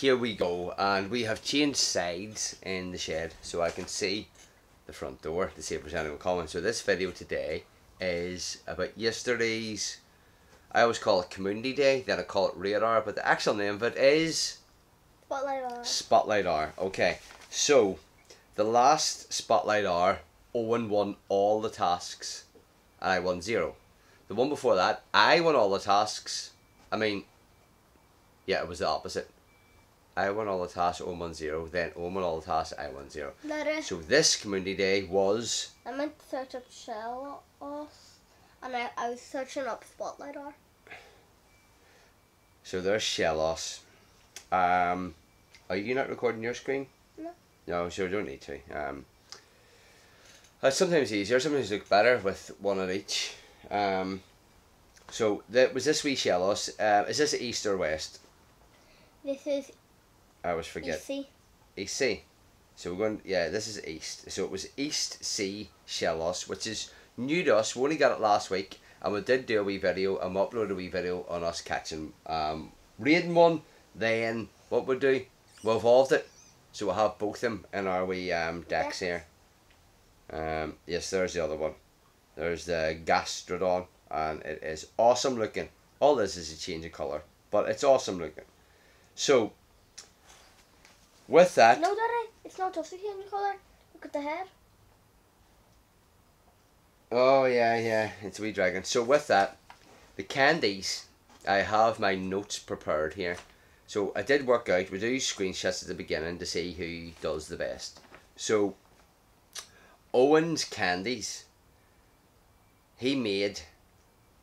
here we go, and we have changed sides in the shed so I can see the front door to see if there's anyone coming. So this video today is about yesterday's. I always call it Community Day, then I call it Radar, but the actual name of it is Spotlight on. Spotlight Hour. Okay, so the last Spotlight Hour, Owen won all the tasks, and I won zero. The one before that, I won all the tasks. I mean, yeah, it was the opposite. I won all the tasks, Owen won zero. Then Owen won all the tasks, I won zero. That is. So this community day was I meant to search up shell off, and I, I was searching up Spotlight Hour. so there's Shellos. Um, are you not recording your screen? No. No, sure, don't need to. Um, it's sometimes easier, sometimes look better with one of each. Um, so that was this wee Shellos. Uh, is this east or west? This is I always forget. Sea. So we're going. Yeah, this is east. So it was East Sea Shellos, which is new to us. We only got it last week, and we did do a wee video and we uploaded a wee video on us catching um raiding one. Then what we do, we evolved it, so we'll have both them in our wee um decks here. Um, yes, there's the other one. There's the Gastrodon, and it is awesome looking. All this is a change of colour, but it's awesome looking. So, with that, No, Daddy, it's not just a of colour. Look at the head. Oh yeah, yeah, it's a wee dragon. So with that, the candies, I have my notes prepared here. So I did work out. We do screenshots at the beginning to see who does the best. So Owen's candies. He made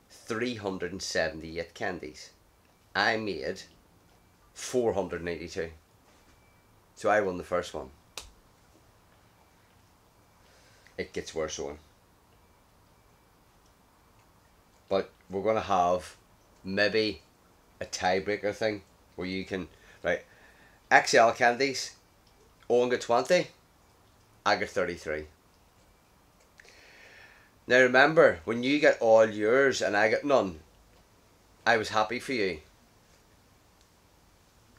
three hundred and seventy-eight candies. I made four hundred and eighty-two. So I won the first one. It gets worse, Owen. but we're gonna have maybe a tiebreaker thing where you can right XL candies. Owen got twenty. I got thirty three. Now remember when you get all yours and I got none. I was happy for you.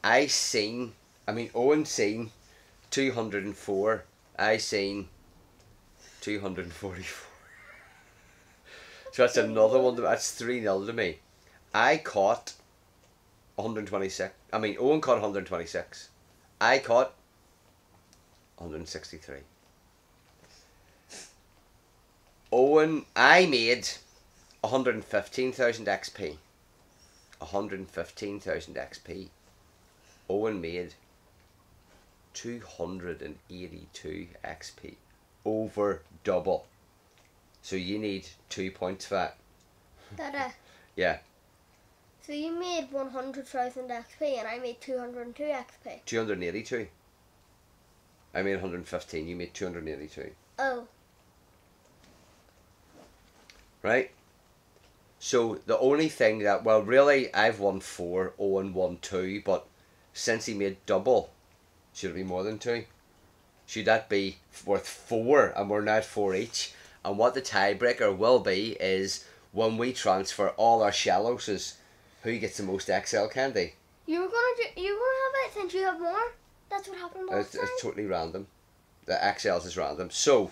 I seen. I mean Owen seen two hundred and four. I seen two hundred and forty four. So that's another one. That's 3 0 to me. I caught 126. I mean, Owen caught 126. I caught 163. Owen, I made 115,000 XP. 115,000 XP. Owen made 282 XP. Over double. So you need two points for that. Daddy. Yeah, So you made 100,000 XP and I made 202 XP. 282. I made 115, you made 282. Oh, Right? So the only thing that, well, really, I've won four, Owen won two, but since he made double, should it be more than two? Should that be worth four and we're now at four each? And what the tiebreaker will be is when we transfer all our Shelloses, who gets the most XL candy? you were gonna do, you were gonna have it since you have more. That's what happened last It's, time. it's totally random. The XLs is random. So,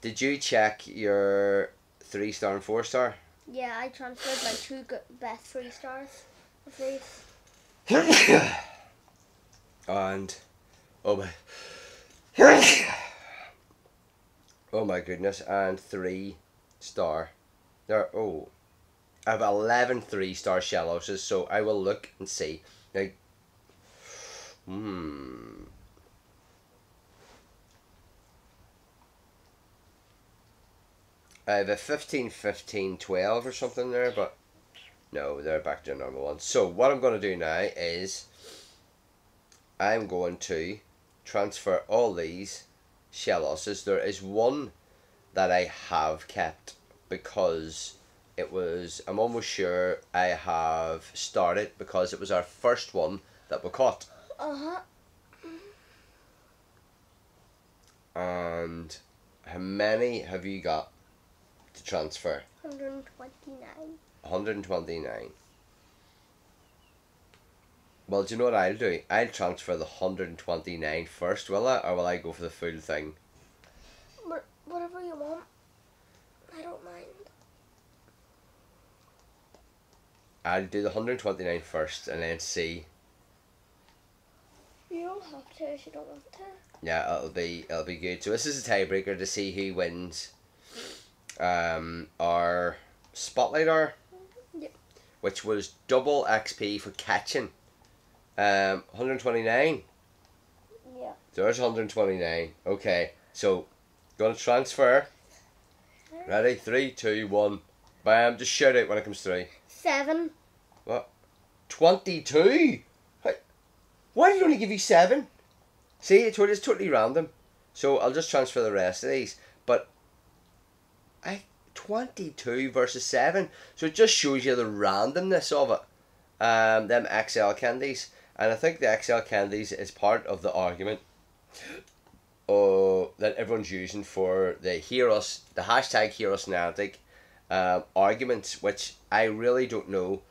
did you check your three star and four star? Yeah, I transferred my two best three stars of these. and oh my. Oh my goodness and three star. There oh. I have 11 three star Shelloses so I will look and see. Now hmm. I have a 15 15 12 or something there but no they're back to normal ones. So what I'm going to do now is I'm going to transfer all these Shelloses. There is one that I have kept because it was, I'm almost sure I have started because it was our first one that we caught. Uh huh. And how many have you got to transfer? 129. 129. Well, do you know what I'll do? I'll transfer the 129 first, will I? Or will I go for the full thing? Whatever you want. I don't mind. I'll do the 129 first and then see. You don't have to if you don't want to. Yeah, it'll be it'll be good. So this is a tiebreaker to see who wins. Um, our spotlight hour, Yep. which was double XP for catching. Um, 129. Yeah. So there's 129. Okay, so gonna transfer. Ready? Three, two, one. Bam! Just shout out when it comes through. Seven. What? 22? Why did it only give you 7? See, it's, it's totally random. So I'll just transfer the rest of these. But I 22 versus 7. So it just shows you the randomness of it. Um, them XL candies. And I think the XL candies is part of the argument oh, that everyone's using for the hear us, the hashtag hear us Niantic um, arguments, which I really don't know.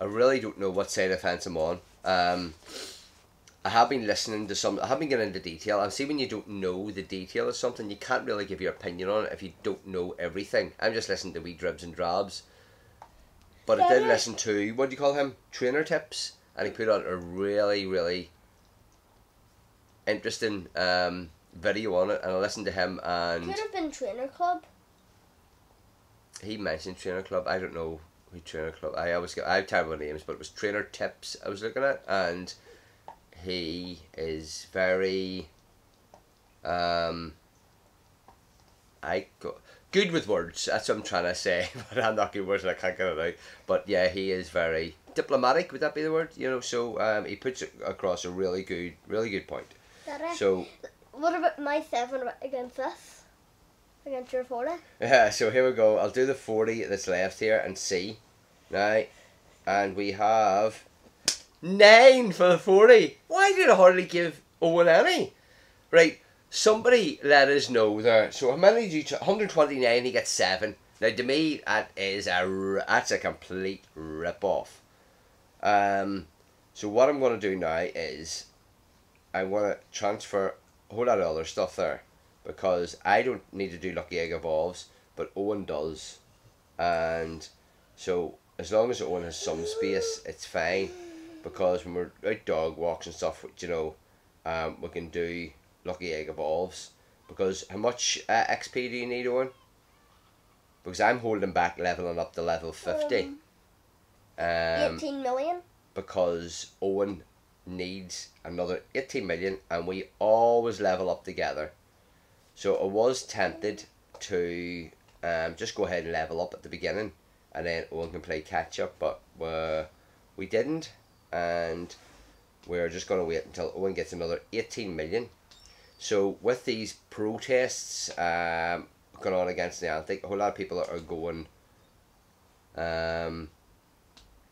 I really don't know what side of fence I'm on. Um, I have been listening to some. I have been getting into detail. I see when you don't know the detail of something, you can't really give your opinion on it if you don't know everything. I'm just listening to wee dribs and drabs. But I did listen to what do you call him? Trainer tips, and he put out a really, really interesting um, video on it. And I listened to him, and Could have been trainer club. he mentioned Trainer Club. I don't know who Trainer Club. I always get I have terrible names, but it was Trainer Tips I was looking at, and he is very um. I go good with words. That's what I'm trying to say, but I'm not good with words. and I can't get it out. But yeah, he is very diplomatic. Would that be the word? You know, so um, he puts across a really good, really good point. Daddy. So What about my seven against this? Against your forty? Yeah, so here we go. I'll do the 40 that's left here and see. Right. And we have 9 for the 40. Why did I hardly give Owen any? Right. Somebody let us know there. So how many did you... 129, he gets 7. Now to me, that is a That's a complete rip-off. Um, so what I'm going to do now is... I want to transfer a whole lot of other stuff there because I don't need to do Lucky Egg Evolves, but Owen does. And so, as long as Owen has some space, it's fine. Because when we're out dog walks and stuff, which you know, um, we can do Lucky Egg Evolves. Because how much uh, XP do you need, Owen? Because I'm holding back leveling up to level 50. Um, Um, Eighteen million. because Owen needs another 18 million and we always level up together. So I was tempted to um, just go ahead and level up at the beginning and then Owen can play catch up, but uh, we didn't and we're just going to wait until Owen gets another 18 million. So with these protests um, going on against Niantic, a whole lot of people are going um,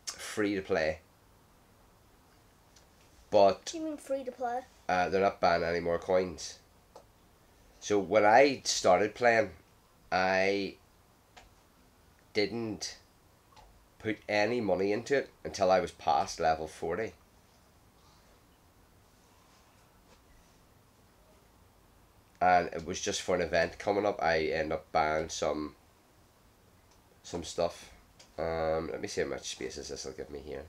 free to play. But You mean free to play? uh, they're not banning any more coins. So when I started playing, I didn't put any money into it until I was past level 40. And it was just for an event coming up. I end up buying some some stuff. Um, let me see how much spaces this will give me here.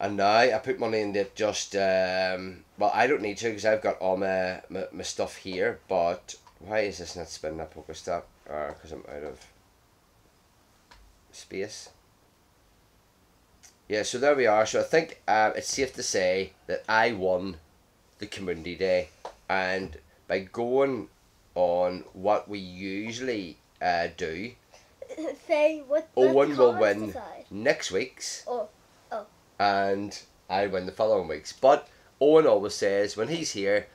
And now I put money in it just, um, well, I don't need to because I've got all my, my, my stuff here, but why is this not spinning that Pokestop? Because I'm out of space. Yeah, so there we are. So I think uh, it's safe to say that I won the community day, and by going on what we usually uh, do, Say what? Owen will win decide. next week's Oh, and I win the following weeks. But Owen always says when he's here,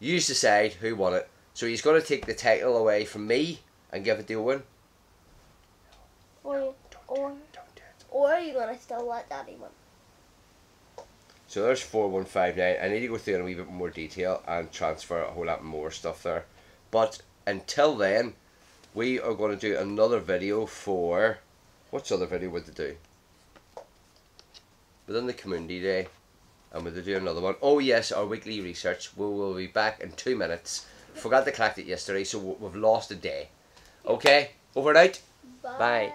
you decide who won it. So he's going to take the title away from me and give it to Owen. or you, or Don't do it. or are you gonna still let Daddy win? So there's 4159. I need to go through in a wee bit more detail and transfer a whole lot more stuff there. But until then, we are going to do another video for. What's the other video would to do? done the community day, and we'll do another one. Oh yes, our weekly research. We will be back in two minutes. Forgot to collect it yesterday, so we- we've lost a day. Okay, over and out. Bye. Bye.